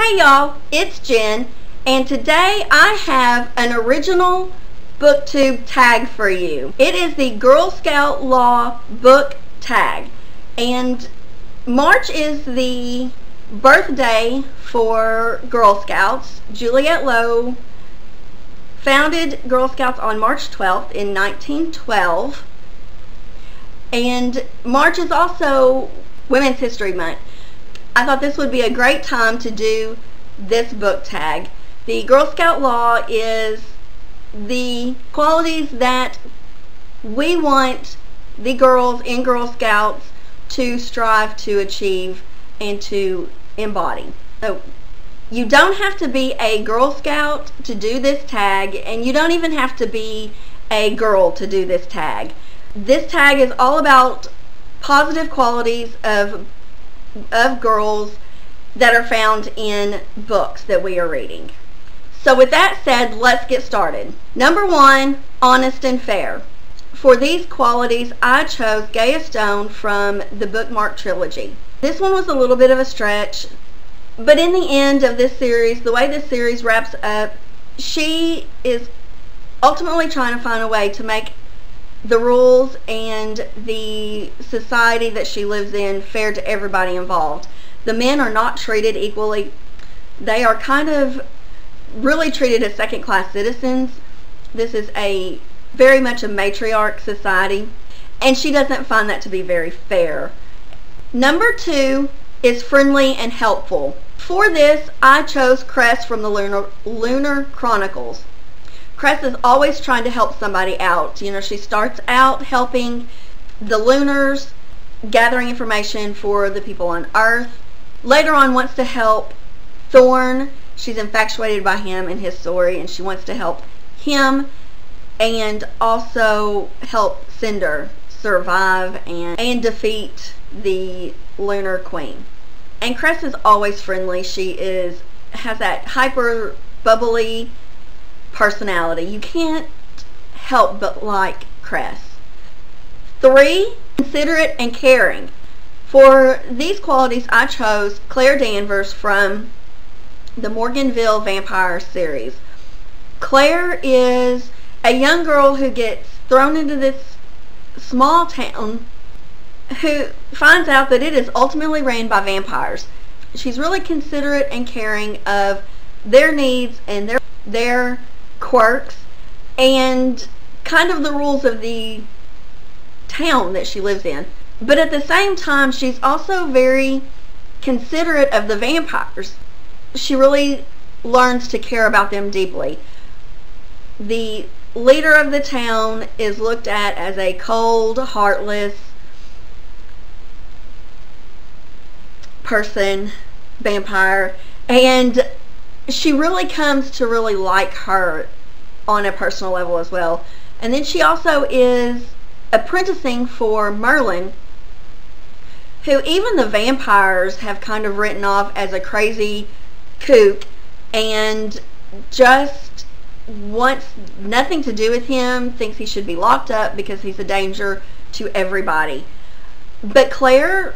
Hey y'all, it's Jen, and today I have an original booktube tag for you. It is the Girl Scout Law book tag, and March is the birthday for Girl Scouts. Juliette Low founded Girl Scouts on March 12th in 1912, and March is also Women's History Month. I thought this would be a great time to do this book tag. The Girl Scout Law is the qualities that we want the girls in Girl Scouts to strive to achieve and to embody. So you don't have to be a Girl Scout to do this tag and you don't even have to be a girl to do this tag. This tag is all about positive qualities of of girls that are found in books that we are reading. So with that said, let's get started. Number one, honest and fair. For these qualities, I chose Gaia Stone from the Birthmarked Trilogy. This one was a little bit of a stretch, but in the end of this series, the way this series wraps up, she is ultimately trying to find a way to make the rules and the society that she lives in fair to everybody involved. The men are not treated equally. They are kind of really treated as second class citizens. This is a very much a matriarch society and she doesn't find that to be very fair. Number two is friendly and helpful. For this, I chose Cress from the Lunar, Lunar Chronicles. Cress is always trying to help somebody out. You know, she starts out helping the Lunars, gathering information for the people on Earth. Later on wants to help Thorn. She's infatuated by him and his story, and she wants to help him and also help Cinder survive and, and defeat the Lunar Queen. And Cress is always friendly. She is has that hyper bubbly personality. You can't help but like Cress. Three, considerate and caring. For these qualities, I chose Claire Danvers from the Morganville Vampire series. Claire is a young girl who gets thrown into this small town who finds out that it is ultimately ran by vampires. She's really considerate and caring of their needs and their their quirks and kind of the rules of the town that she lives in. But at the same time, she's also very considerate of the vampires. She really learns to care about them deeply. The leader of the town is looked at as a cold, heartless person, vampire, and she really comes to really like her on a personal level as well. And then she also is apprenticing for Myrnin, who even the vampires have kind of written off as a crazy kook and just wants nothing to do with him, thinks he should be locked up because he's a danger to everybody. But Claire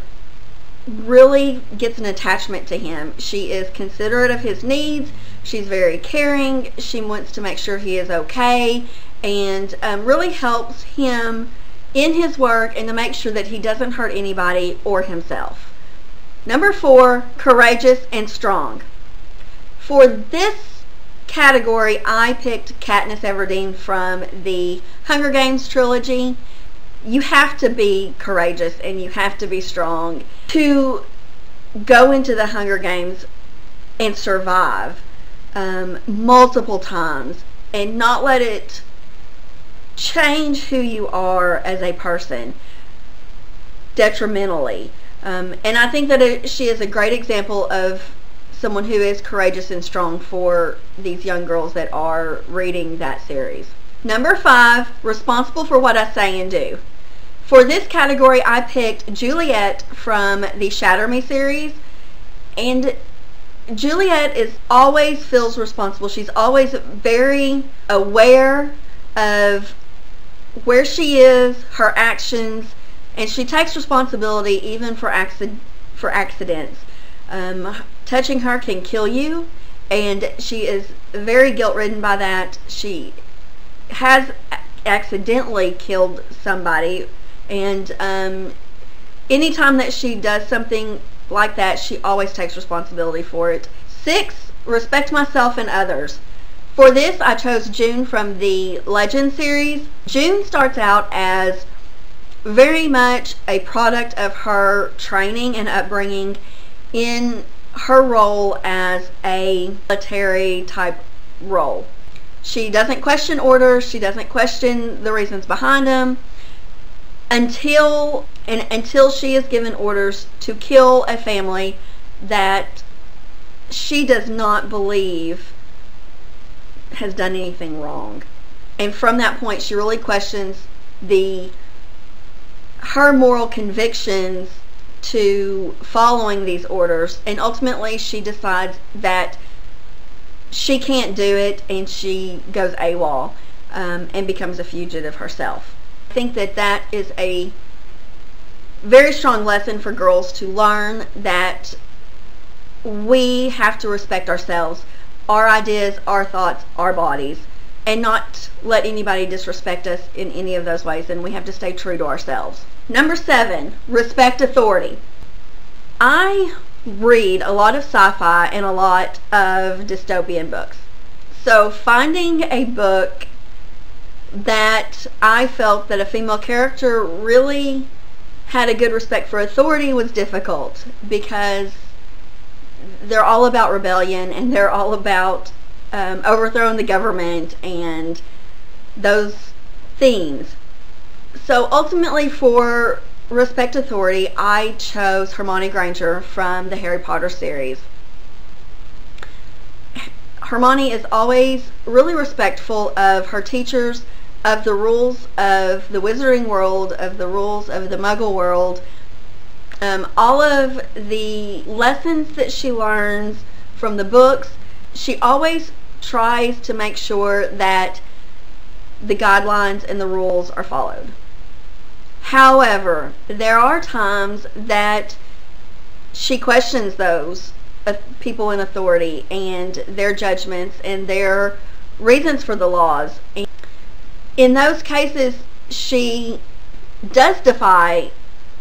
really gets an attachment to him. She is considerate of his needs. She's very caring. She wants to make sure he is okay and um, really helps him in his work and to make sure that he doesn't hurt anybody or himself. Number four, courageous and strong. For this category, I picked Katniss Everdeen from the Hunger Games trilogy you have to be courageous and you have to be strong to go into the Hunger Games and survive um, multiple times and not let it change who you are as a person detrimentally. Um, and I think that it, she is a great example of someone who is courageous and strong for these young girls that are reading that series. Number five, responsible for what I say and do. For this category, I picked Juliette from the Shatter Me series. And Juliette is always feels responsible. She's always very aware of where she is, her actions, and she takes responsibility even for accident for accidents. Um, touching her can kill you, and she is very guilt-ridden by that. She has accidentally killed somebody, and um, anytime that she does something like that, she always takes responsibility for it. Six, respect myself and others. For this, I chose June from the Legend series. June starts out as very much a product of her training and upbringing in her role as a military type role. She doesn't question orders, she doesn't question the reasons behind them until and until she is given orders to kill a family that she does not believe has done anything wrong. And from that point she really questions the her moral convictions to following these orders and ultimately she decides that she can't do it and she goes AWOL um, and becomes a fugitive herself. Think that that is a very strong lesson for girls to learn that we have to respect ourselves, our ideas, our thoughts, our bodies, and not let anybody disrespect us in any of those ways, and we have to stay true to ourselves. Number seven, respect authority. I read a lot of sci-fi and a lot of dystopian books. So finding a book that I felt that a female character really had a good respect for authority was difficult because they're all about rebellion and they're all about um, overthrowing the government and those themes. So ultimately for respect authority, I chose Hermione Granger from the Harry Potter series. Hermione is always really respectful of her teachers, of the rules of the wizarding world, of the rules of the muggle world. Um, all of the lessons that she learns from the books, she always tries to make sure that the guidelines and the rules are followed. However, there are times that she questions those uh, people in authority and their judgments and their reasons for the laws. And in those cases, she does defy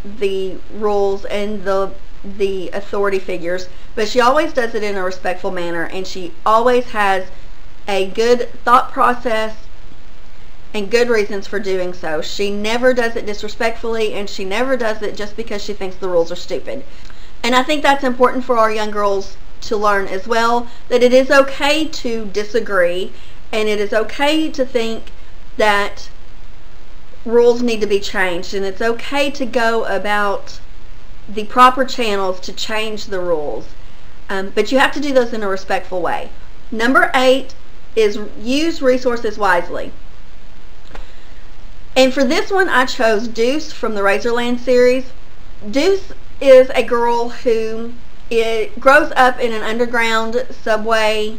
the rules and the the authority figures, but she always does it in a respectful manner and she always has a good thought process and good reasons for doing so. She never does it disrespectfully and she never does it just because she thinks the rules are stupid. And I think that's important for our young girls to learn as well, that it is okay to disagree and it is okay to think that rules need to be changed and it's okay to go about the proper channels to change the rules. Um, but you have to do those in a respectful way. Number eight is use resources wisely. And for this one, I chose Deuce from the Razorland series. Deuce is a girl who it grows up in an underground subway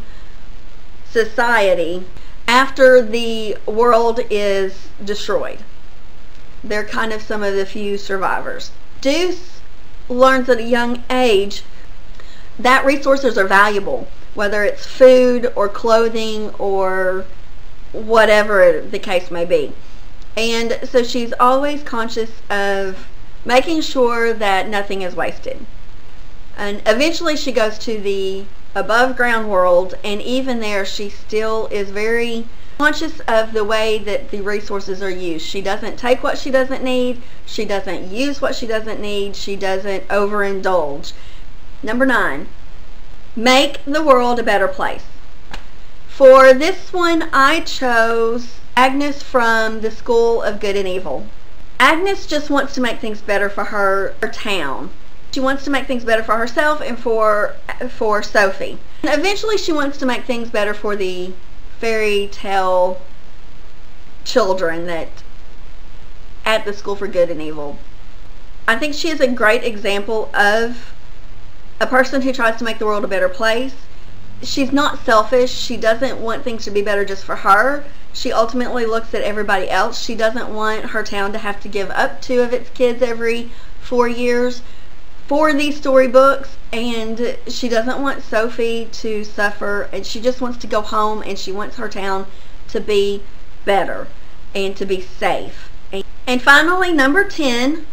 society after the world is destroyed. They're kind of some of the few survivors. Deuce learns at a young age that resources are valuable, whether it's food or clothing or whatever the case may be. And so she's always conscious of making sure that nothing is wasted. And eventually she goes to the above ground world and even there she still is very conscious of the way that the resources are used. She doesn't take what she doesn't need. She doesn't use what she doesn't need. She doesn't overindulge. Number nine, make the world a better place. For this one, I chose Agnes from the School of Good and Evil. Agnes just wants to make things better for her, her town. She wants to make things better for herself and for for Sophie. And eventually she wants to make things better for the fairy tale children that at the School for Good and Evil. I think she is a great example of a person who tries to make the world a better place. She's not selfish. She doesn't want things to be better just for her. She ultimately looks at everybody else. She doesn't want her town to have to give up two of its kids every four years for these storybooks and she doesn't want Sophie to suffer and she just wants to go home and she wants her town to be better and to be safe. And finally, number 10,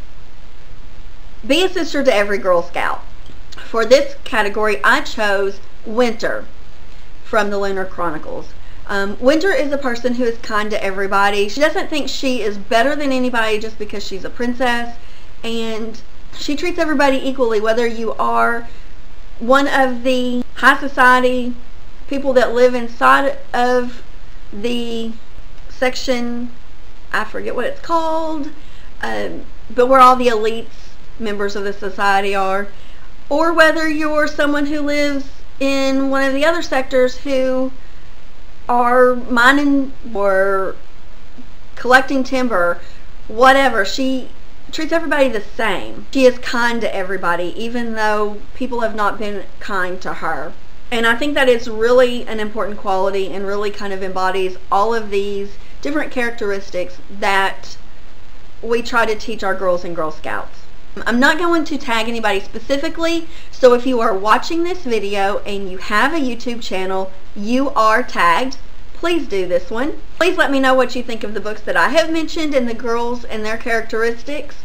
be a sister to every Girl Scout. For this category, I chose Winter from the Lunar Chronicles. Um, Winter is a person who is kind to everybody. She doesn't think she is better than anybody just because she's a princess. And she treats everybody equally, whether you are one of the high society people that live inside of the section, I forget what it's called, um, but where all the elites members of the society are, or whether you're someone who lives in one of the other sectors who are mining or collecting timber, whatever. She treats everybody the same. She is kind to everybody, even though people have not been kind to her. And I think that is really an important quality and really kind of embodies all of these different characteristics that we try to teach our girls and Girl Scouts. I'm not going to tag anybody specifically, so if you are watching this video and you have a YouTube channel, you are tagged. Please do this one. Please let me know what you think of the books that I have mentioned and the girls and their characteristics.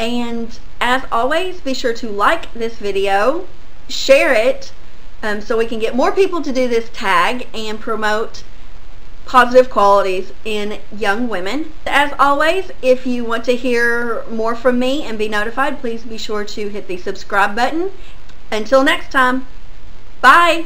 And as always, be sure to like this video, share it, um, so we can get more people to do this tag and promote positive qualities in young women. As always, if you want to hear more from me and be notified, please be sure to hit the subscribe button. Until next time, bye!